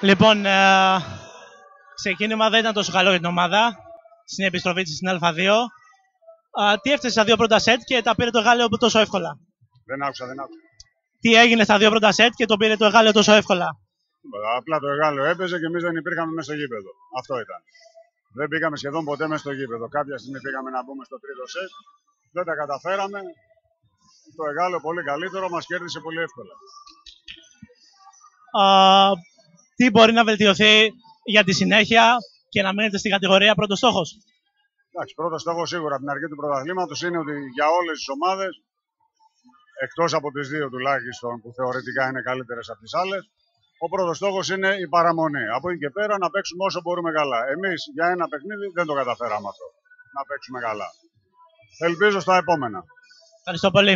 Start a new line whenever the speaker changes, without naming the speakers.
Λοιπόν, ε, ξεκίνημα δεν ήταν τόσο καλό για την ομάδα στην επιστροφή της στην Α2. Ε, τι έφτασε στα δύο πρώτα σετ και τα πήρε το Γάλλιο τόσο εύκολα;
Δεν άκουσα, δεν άκουσα.
Τι έγινε στα δύο πρώτα σετ και το πήρε το Γάλλιο τόσο εύκολα;
Απλά το Γάλλιο έπαιζε και εμείς δεν υπήρχαμε μέσα στο γήπεδο. Αυτό ήταν. Δεν πήγαμε σχεδόν ποτέ μέσα στο γήπεδο. Κάποια στιγμή πήγαμε να μπούμε στο τρίτο σετ. Δεν τα καταφέραμε. Το Εγάλο πολύ καλύτερο, μας κέρδισε πολύ εύκολα.
Α, τι μπορεί να βελτιωθεί για τη συνέχεια και να μείνετε στην κατηγορία πρώτος στόχος;
Εντάξει, πρώτος στόχος σίγουρα από την αρχή του πρωταθλήματος είναι ότι για όλες τις ομάδες, εκτός από τις δύο τουλάχιστον που θεωρητικά είναι καλύτερες από τις άλλες, ο πρώτος στόχος είναι η παραμονή. Από εκεί και πέρα να παίξουμε όσο μπορούμε καλά. Εμείς για ένα παιχνίδι δεν το καταφέραμε αυτό. Να παίξουμε καλά. Ελπίζω στα επόμενα.
Ευχαριστώ πολύ.